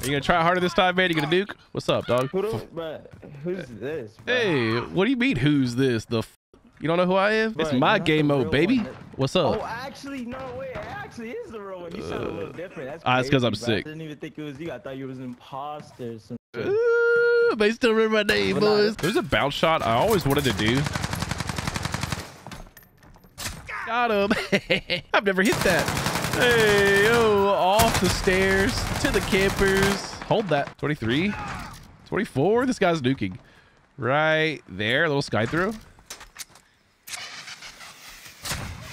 Are you gonna try harder this time, man? You gonna nuke? What's up, dog? Who who's this? bruh? Hey, what do you mean? Who's this? The f you don't know who I am? It's my game mode, baby. one. What's up? Oh, actually, no, way. It actually is the real one. You sound a little different. That's Ah, it's 'cause I'm bruh. sick. I didn't even think it was you. I thought you was an imposter. or Some shit. Ooh, they still remember my name, nah, boys. There's a bounce shot I always wanted to do. Got him. I've never hit that. Hey, yo, off the stairs to the campers. Hold that. 23, 24. This guy's nuking. Right there. A little sky throw.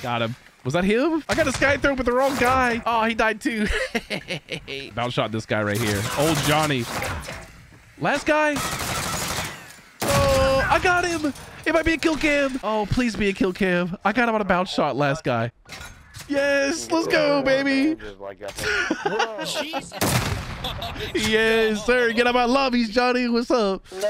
Got him. Was that him? I got a sky throw with the wrong guy. Oh, he died too. Bounce shot this guy right here. Old Johnny. Last guy. Oh, I got him. It might be a kill cam. Oh, please be a kill cam. I got him on a bounce shot last guy. Yes, let's go, baby. Yes, sir. Get out my lobbies, Johnny. What's up? Uh,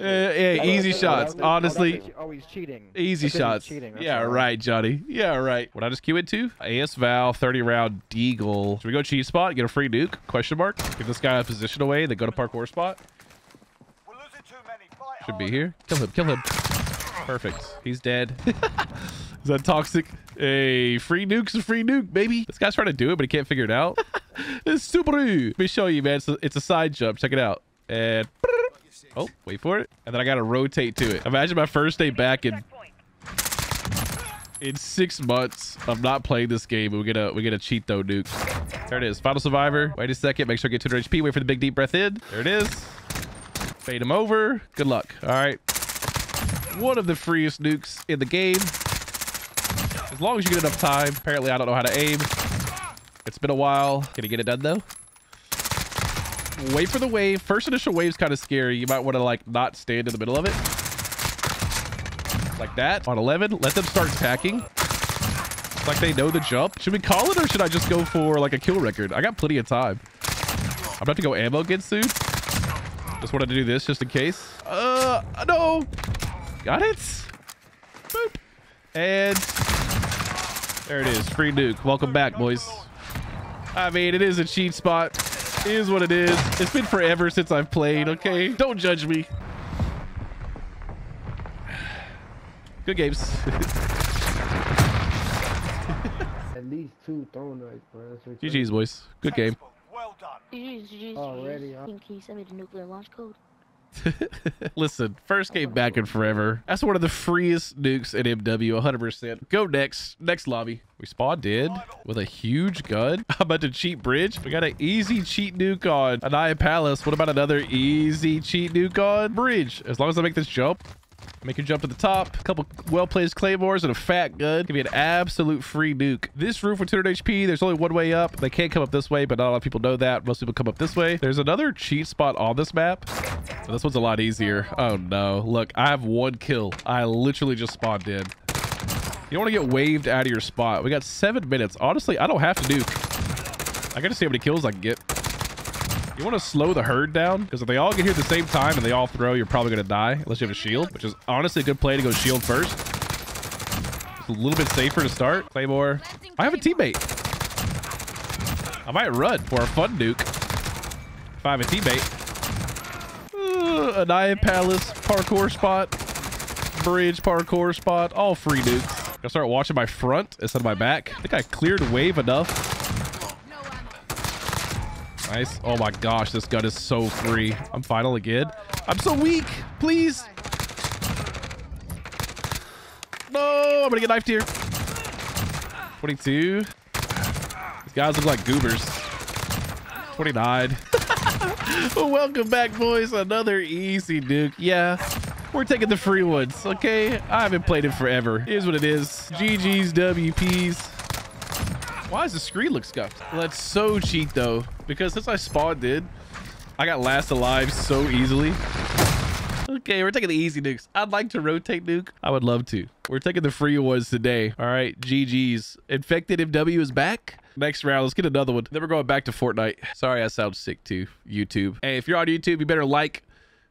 yeah, easy shots. Honestly, Oh, he's cheating. easy I said he's shots. cheating, Yeah, right, Johnny. Yeah, right. What I just queue it to? AS Val, 30 round Deagle. Should we go cheese spot? Get a free nuke? Question mark. Give this guy a position away. Then go to parkour spot. Should be here. Kill him. Kill him. Perfect. He's dead. Is that toxic? Hey, free nuke's a free nuke, baby. This guy's trying to do it, but he can't figure it out. it's Subaru. Let me show you, man. It's a, it's a side jump. Check it out. And oh, wait for it. And then I gotta rotate to it. Imagine my first day back in in six months of not playing this game. We get a we get a cheat though nuke. There it is. Final survivor. Wait a second. Make sure I get 200 HP. Wait for the big deep breath in. There it is. Fade him over. Good luck. All right. One of the freest nukes in the game. As long as you get enough time. Apparently, I don't know how to aim. It's been a while. Can you get it done, though? Wait for the wave. First initial wave's kind of scary. You might want to, like, not stand in the middle of it. Like that. On 11, let them start attacking. Like they know the jump. Should we call it, or should I just go for, like, a kill record? I got plenty of time. I'm about to go ammo again soon. Just wanted to do this just in case. Uh, no. Got it. Boop. And there it is. Free nuke. Welcome back, boys. I mean, it is a cheat spot. It is what it is. It's been forever since I've played, okay? Don't judge me. Good games. At least two throwing knives, bro. That's what GG's, boys. Good game. GG's, GG's, Already, GG's. huh? Can you send me the nuclear launch code? Listen, first game back in forever. That's one of the freest nukes in MW, 100%. Go next. Next lobby. We spawned in with a huge gun. I'm about to cheat bridge. We got an easy cheat nuke on Aniyah Palace. What about another easy cheat nuke on bridge? As long as I make this jump. Make you jump to the top. A couple well-placed claymores and a fat gun. Give me an absolute free nuke. This roof with 200 HP, there's only one way up. They can't come up this way, but not a lot of people know that. Most people come up this way. There's another cheat spot on this map. This one's a lot easier. Oh no. Look, I have one kill. I literally just spawned in. You don't want to get waved out of your spot. We got seven minutes. Honestly, I don't have to nuke. I got to see how many kills I can get. You want to slow the herd down? Because if they all get here at the same time and they all throw, you're probably going to die. Unless you have a shield, which is honestly a good play to go shield first. It's a little bit safer to start. Claymore. I have a teammate. I might run for a fun nuke. If I have a teammate. Uh, Aniyah Palace parkour spot. Bridge parkour spot. All free nukes. Gonna start watching my front instead of my back. I think I cleared wave enough. Nice. Oh my gosh, this gun is so free. I'm final again. I'm so weak. Please. No, I'm gonna get knifed here. 22. These guys look like goobers. 29. Welcome back, boys. Another easy nuke. Yeah, we're taking the free ones, okay? I haven't played it forever. Here's what it is. GG's, WPs. Why does the screen look scuffed? Well, that's so cheat though, because since I spawned in, I got last alive so easily. Okay, we're taking the easy nukes. I'd like to rotate nuke. I would love to. We're taking the free ones today. All right, GG's. Infected MW is back. Next round, let's get another one. Then we're going back to Fortnite. Sorry, I sound sick too. YouTube. Hey, if you're on YouTube, you better like,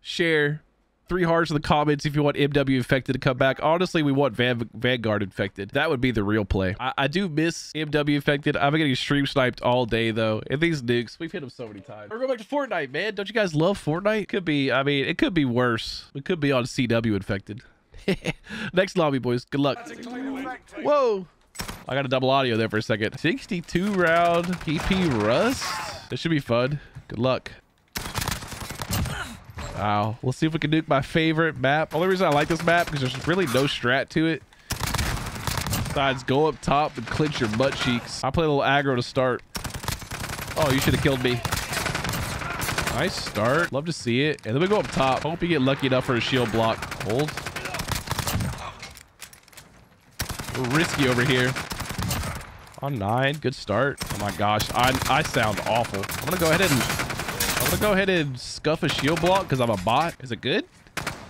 share, Three hearts in the comments if you want MW infected to come back. Honestly, we want Van- Vanguard infected. That would be the real play. I, I do miss MW infected. I've been getting stream sniped all day though. And these nukes, we've hit them so many times. We're going back to Fortnite, man. Don't you guys love Fortnite? Could be. I mean, it could be worse. We could be on CW infected. Next lobby, boys. Good luck. Whoa. I got a double audio there for a second. 62 round PP Rust. This should be fun. Good luck. Wow. Let's see if we can nuke my favorite map. Only reason I like this map because there's really no strat to it. Besides, go up top and clinch your butt cheeks. I'll play a little aggro to start. Oh, you should have killed me. Nice start. Love to see it. And then we go up top. Hope you get lucky enough for a shield block. Hold. We're risky over here. On nine. Good start. Oh my gosh. I, I sound awful. I'm to go ahead and I'm gonna go ahead and scuff a shield block because I'm a bot. Is it good?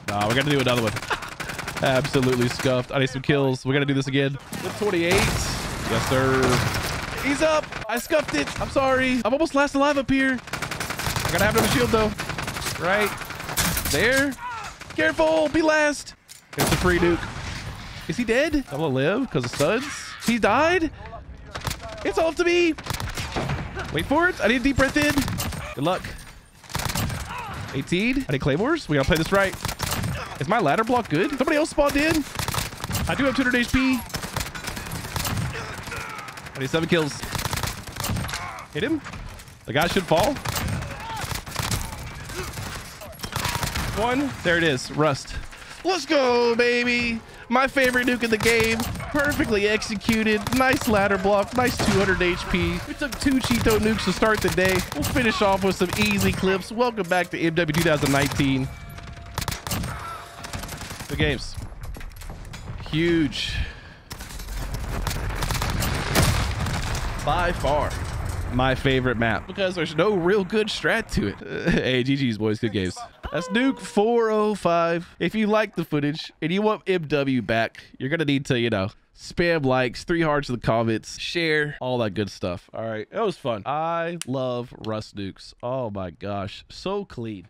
Nah, we gotta do another one. Absolutely scuffed. I need some kills. We gotta do this again. Flip 28. Yes, sir. He's up. I scuffed it. I'm sorry. I'm almost last alive up here. I gotta have another shield though. Right there. Careful. Be last. It's a free nuke. Is he dead? I'm gonna live because of studs. He died. It's all up to me. Wait for it. I need a deep breath in. Good luck. 18. I need claymores. We gotta play this right. Is my ladder block good? Somebody else spawned in. I do have 200 HP. I need seven kills. Hit him. The guy should fall. One. There it is. Rust. Let's go, baby. My favorite nuke in the game. Perfectly executed. Nice ladder block. Nice 200 HP. We took two Cheeto nukes to start the day. We'll finish off with some easy clips. Welcome back to MW 2019. The games. Huge. By far my favorite map because there's no real good strat to it. hey, GG's boys, good games. That's Nuke 405. If you like the footage and you want MW back, you're going to need to, you know, spam likes, three hearts in the comments, share, all that good stuff. All right. That was fun. I love Rust Nukes. Oh my gosh. So clean.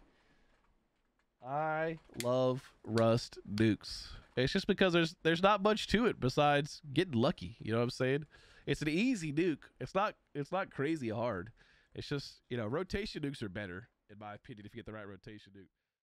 I love Rust Nukes. It's just because there's there's not much to it besides getting lucky. You know what I'm saying? It's an easy nuke. It's not it's not crazy hard. It's just, you know, rotation nukes are better, in my opinion, if you get the right rotation nuke.